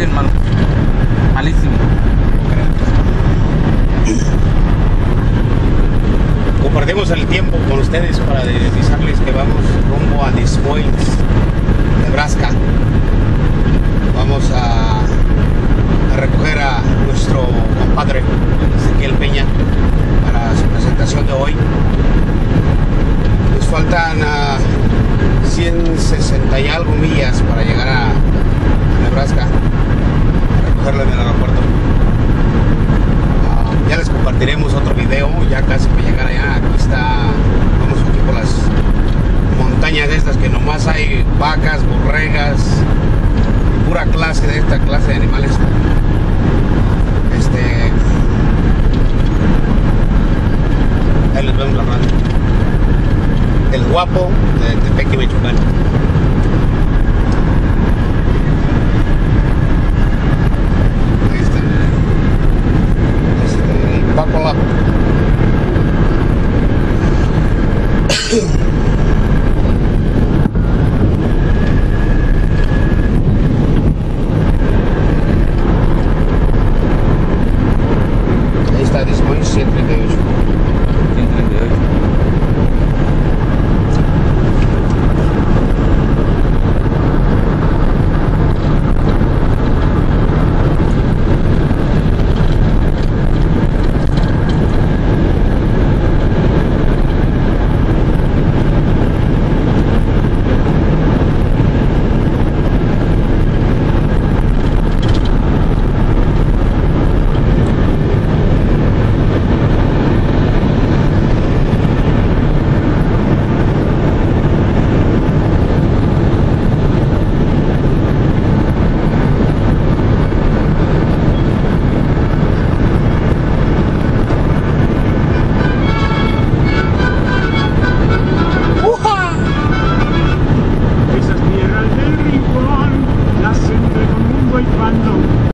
bien malo. Malísimo. Compartimos el tiempo con ustedes para avisarles que vamos rumbo a Des Moines, Nebraska. Vamos a, recoger a nuestro compadre Ezequiel Peña para su presentación de hoy. Nos faltan ah, 160 y algo millas para llegar a ya casi para llegar allá. Aquí está, vamos aquí por las montañas de estas que nomás hay vacas, borregas, pura clase de esta clase de animales. Este. Ahí les vemos la mano. El guapo page